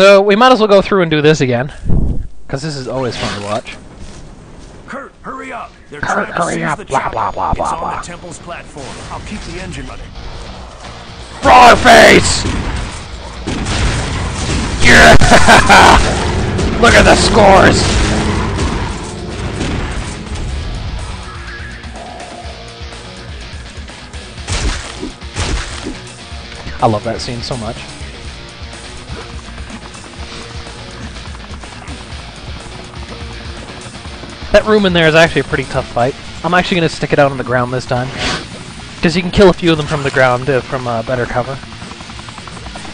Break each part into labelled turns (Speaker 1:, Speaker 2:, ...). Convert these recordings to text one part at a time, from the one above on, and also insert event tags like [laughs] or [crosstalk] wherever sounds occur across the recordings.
Speaker 1: So we might as well go through and do this again, because this is always fun to watch.
Speaker 2: Kurt, hurry up! They're
Speaker 1: Kurt,
Speaker 2: trying to
Speaker 1: hurry
Speaker 2: seize
Speaker 1: up,
Speaker 2: the
Speaker 1: blah,
Speaker 2: chopper.
Speaker 1: blah, blah,
Speaker 2: it's
Speaker 1: blah,
Speaker 2: on
Speaker 1: blah.
Speaker 2: the temple's platform. I'll keep the engine running.
Speaker 1: Roller face! Yeah! [laughs] Look at the scores! I love that scene so much. That room in there is actually a pretty tough fight. I'm actually going to stick it out on the ground this time. Because you can kill a few of them from the ground uh, from uh, better cover.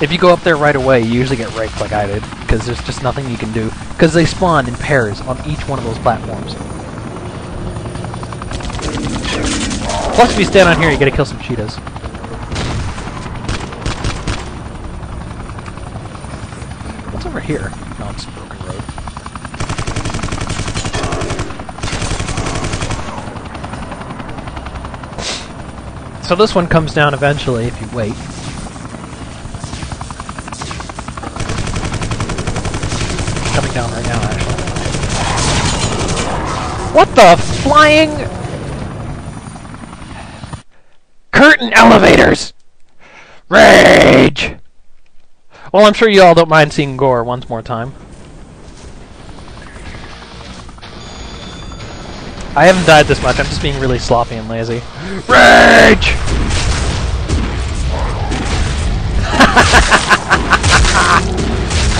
Speaker 1: If you go up there right away, you usually get raped like I did, because there's just nothing you can do. Because they spawn in pairs on each one of those platforms. Plus, if you stand on here, you gotta kill some cheetahs. What's over here? No, it's a broken road. So this one comes down eventually if you wait. Coming down right now, actually. What the flying curtain elevators? Rage! Well, I'm sure you all don't mind seeing gore once more time. I haven't died this much, I'm just being really sloppy and lazy. Rage!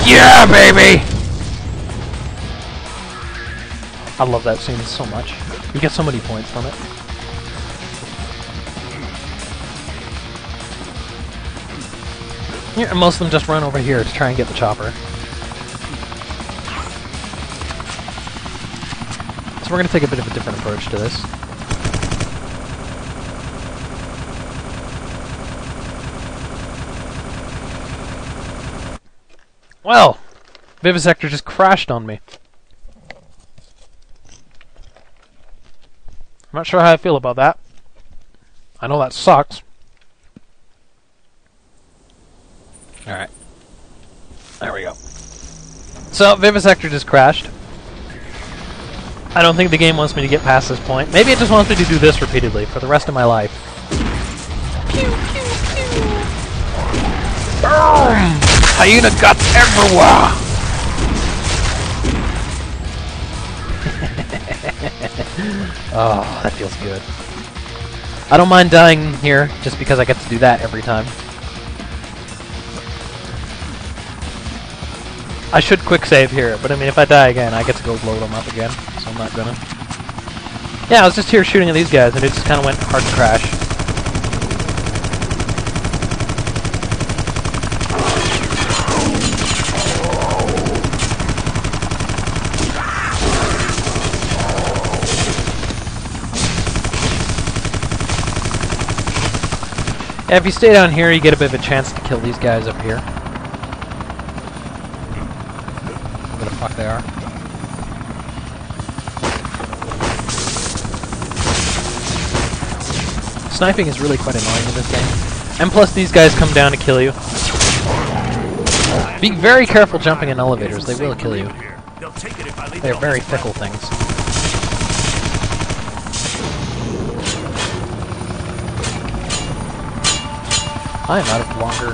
Speaker 1: yeah, baby! I love that scene so much. You get so many points from it. Yeah, and most of them just run over here to try and get the chopper. So we're going to take a bit of a different approach to this. Well, Vivisector just crashed on me. I'm not sure how I feel about that. I know that sucks. Alright. There we go. So, Vivisector just crashed. I don't think the game wants me to get past this point. Maybe it just wants me to do this repeatedly for the rest of my life. Pew, pew, pew. Hyena guts everywhere! [laughs] oh, that feels good. I don't mind dying here, just because I get to do that every time. I should quick save here, but I mean, if I die again, I get to go load them up again, Not gonna. Yeah, I was just here shooting at these guys, and it just kind of went hard to crash. Yeah, if you stay down here, you get a bit of a chance to kill these guys up here. Where the fuck they are. Sniping is really quite annoying in this game. And plus these guys come down to kill you. Be very careful jumping in elevators, they will kill you. They're very fickle things. I am out of longer.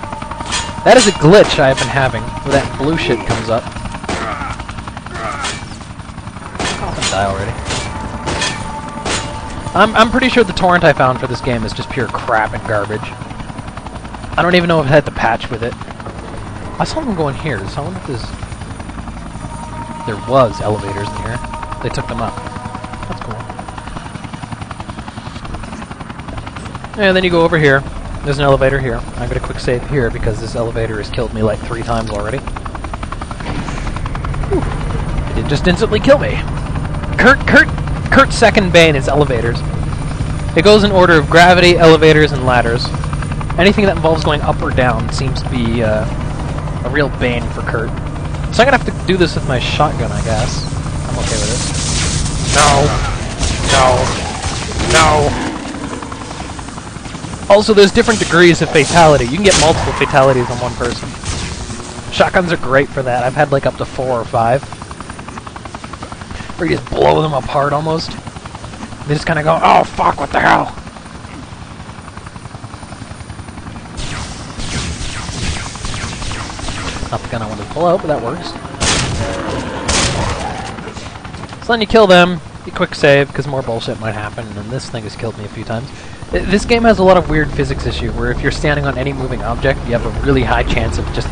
Speaker 1: That is a glitch I have been having, where that blue shit comes up. Die already. I'm, I'm pretty sure the torrent I found for this game is just pure crap and garbage. I don't even know if it had the patch with it. I saw them going here. So I wonder. There was elevators in here. They took them up. That's cool. And then you go over here. There's an elevator here. I'm gonna quick save here because this elevator has killed me like three times already. Whew. It just instantly kill me. Kurt, Kurt, Kurt's second bane is elevators. It goes in order of gravity, elevators, and ladders. Anything that involves going up or down seems to be uh, a real bane for Kurt. So I'm gonna have to do this with my shotgun, I guess. I'm okay with it. No. No. No. Also, there's different degrees of fatality. You can get multiple fatalities on one person. Shotguns are great for that. I've had like up to four or five. Where you just blow them apart almost. They just kind of go, oh fuck, what the hell? Not the gun I wanted to pull out, but that works. So then you kill them, you quick save, because more bullshit might happen, and this thing has killed me a few times. This game has a lot of weird physics issue, where if you're standing on any moving object, you have a really high chance of just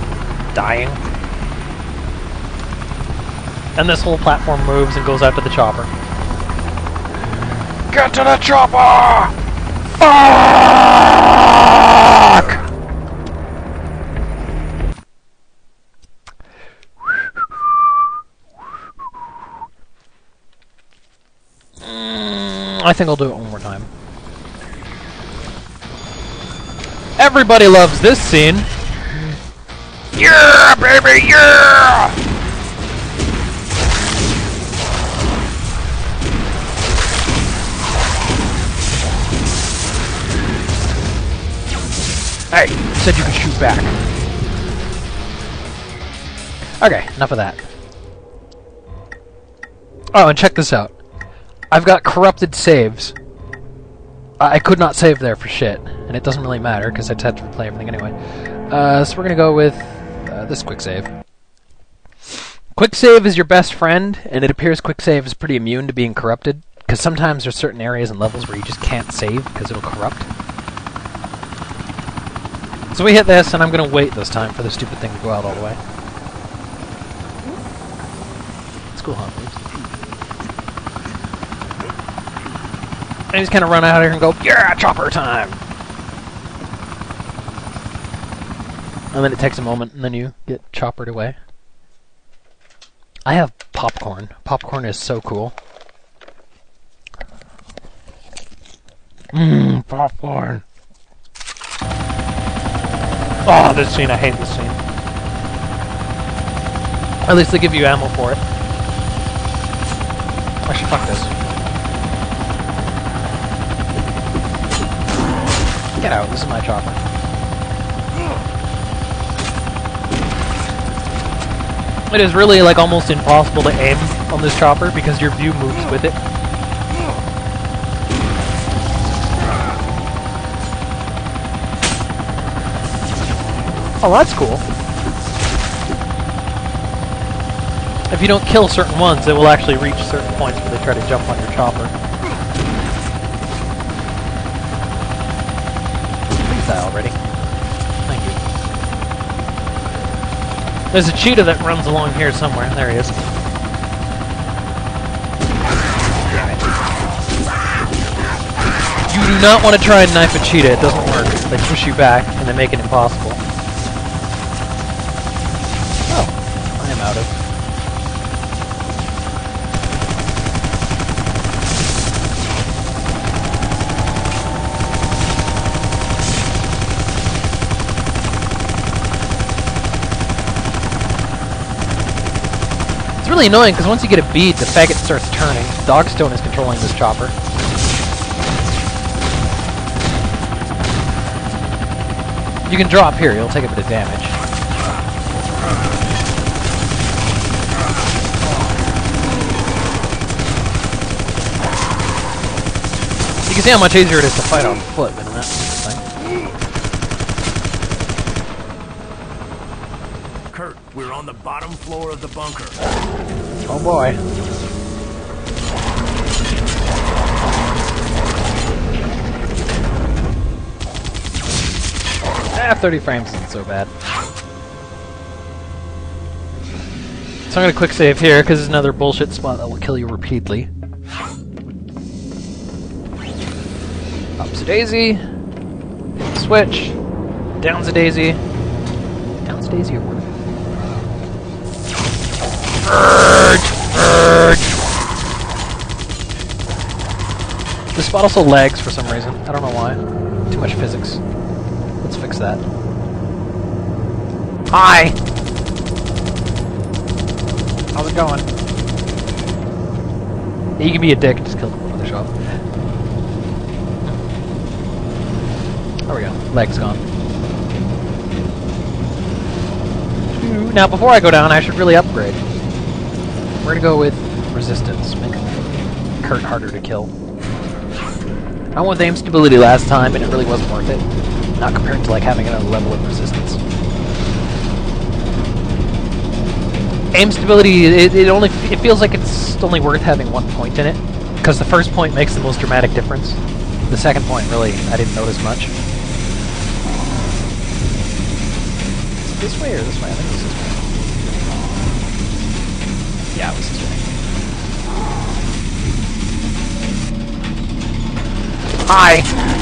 Speaker 1: dying. And this whole platform moves and goes to the chopper. Get to the chopper! Fuck! Mm, I think I'll do it one more time. Everybody loves this scene. Yeah, baby, yeah! Hey, said you could shoot back. Okay, enough of that. Oh, and check this out. I've got corrupted saves. I I could not save there for shit, and it doesn't really matter because I just had to replay everything anyway. Uh, so we're gonna go with uh, this quick save. Quick save is your best friend, and it appears quick save is pretty immune to being corrupted. Because sometimes there's certain areas and levels where you just can't save because it'll corrupt. So we hit this, and I'm gonna wait this time for the stupid thing to go out all the way. It's cool, huh? And just kind of run out here and go, yeah, chopper time! And then it takes a moment, and then you get choppered away. I have popcorn. Popcorn is so cool. Mmm, popcorn. Oh, this scene, I hate this scene. At least they give you ammo for it. Actually, fuck this. Get out, this is my chopper. It is really like almost impossible to aim on this chopper because your view moves with it. Oh, that's cool. If you don't kill certain ones, it will actually reach certain points where they try to jump on your chopper. Please die already. Thank you. There's a cheetah that runs along here somewhere. There he is. You do not want to try and knife a cheetah. It doesn't work. They push you back, and they make it impossible. Oh, I am out of. It's really annoying because once you get a bead, the faggot starts turning. Dogstone is controlling this chopper. You can drop here, you'll take a bit of damage. You can see how much easier it is to fight on foot than that thing.
Speaker 2: Kurt, we're on the bottom floor of the bunker.
Speaker 1: Oh boy. Ah, 30 frames isn't so bad. So I'm gonna quick save here, because it's another bullshit spot that will kill you repeatedly. Up's a daisy. Switch. Down's a daisy. Down's a daisy or what? Urge! Urge! This spot also lags for some reason. I don't know why. Too much physics. Let's fix that. Hi! How's it going? Yeah, you can be a dick, just kill the other shop. There we go. Leg's gone. Now, before I go down, I should really upgrade. We're gonna go with resistance. Make Kurt harder to kill. I went with aim stability last time, and it really wasn't worth it. Not compared to like having another level of resistance. Aim stability, it, it only it feels like it's only worth having one point in it, because the first point makes the most dramatic difference. The second point, really, I didn't notice much. This way or this way? I think this way. Yeah, it was way. Hi!